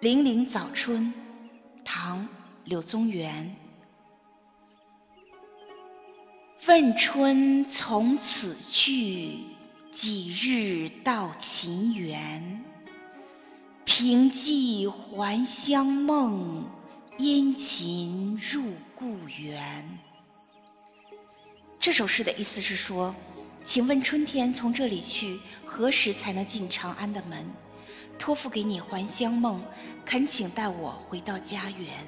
零陵早春，唐·柳宗元。问春从此去，几日到秦园？凭寄还乡梦，殷勤入故园。这首诗的意思是说，请问春天从这里去，何时才能进长安的门？托付给你还乡梦，恳请带我回到家园。